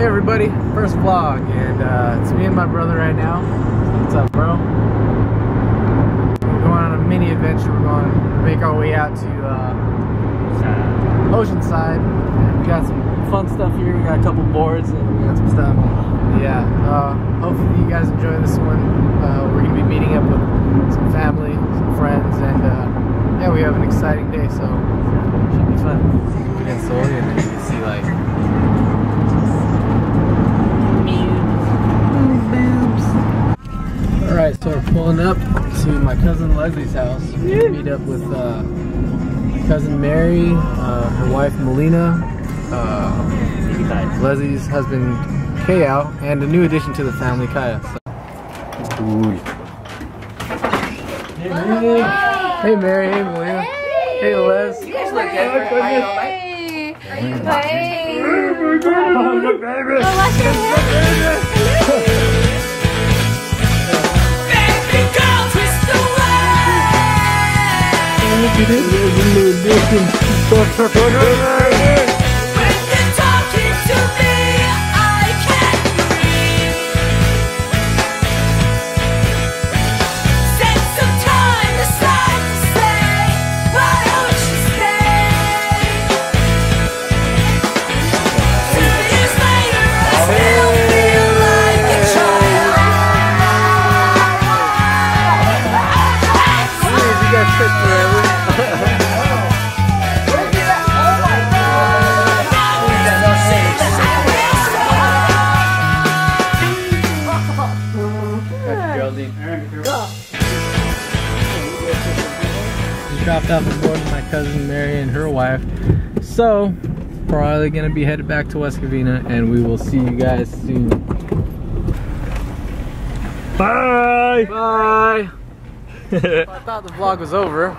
Hey everybody, first vlog, and uh, it's me and my brother right now. What's up, bro? We're going on a mini adventure. We're going to make our way out to uh, Oceanside. We got some fun stuff here. We got a couple boards and we got some stuff. Yeah, uh, hopefully you guys enjoy this one. Uh, we're going to be meeting up with some family, some friends, and uh, yeah, we have an exciting day, so All right, so we're pulling up to my cousin Leslie's house. We're gonna meet up with uh, cousin Mary, uh, her wife Melina, uh, Leslie's husband Kayao, and a new addition to the family, Kaya. So. Ooh. Hey Mary. Hey Mary. Hey Melina. Hey Les. You guys look good. Hey. Hey. Oh, wash your hair. This little addition. You dropped off a board with my cousin Mary and her wife. So, probably gonna be headed back to West Covina and we will see you guys soon. Bye! Bye! I thought the vlog was over,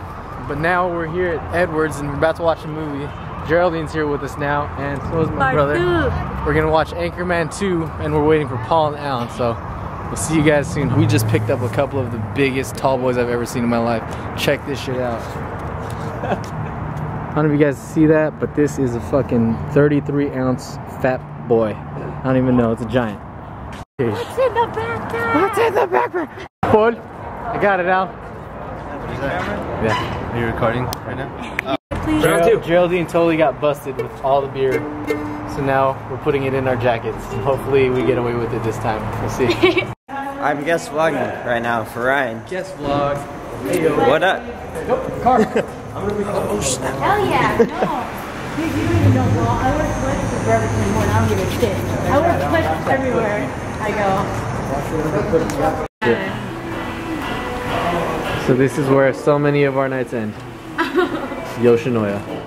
but now we're here at Edwards and we're about to watch a movie. Geraldine's here with us now, and so is my brother. We're gonna watch Anchorman 2, and we're waiting for Paul and Allen, so we'll see you guys soon. We just picked up a couple of the biggest tall boys I've ever seen in my life. Check this shit out. I don't know if you guys see that, but this is a fucking 33 ounce fat boy. I don't even know, it's a giant. What's in the backpack? What's in the backpack? Paul, I got it out. Yeah. Are you recording right now? Gerald, Geraldine totally got busted with all the beer. So now we're putting it in our jackets. Hopefully we get away with it this time. We'll see. I'm guest vlogging right now for Ryan. Guest vlog. What up? Nope, Car. I'm gonna be called. Hell yeah. No. Dude, you don't even know. Well, I wear sweats for Bremerton more and I don't give a shit. I wear sweats everywhere I go. So this is where so many of our nights end. Yoshinoya.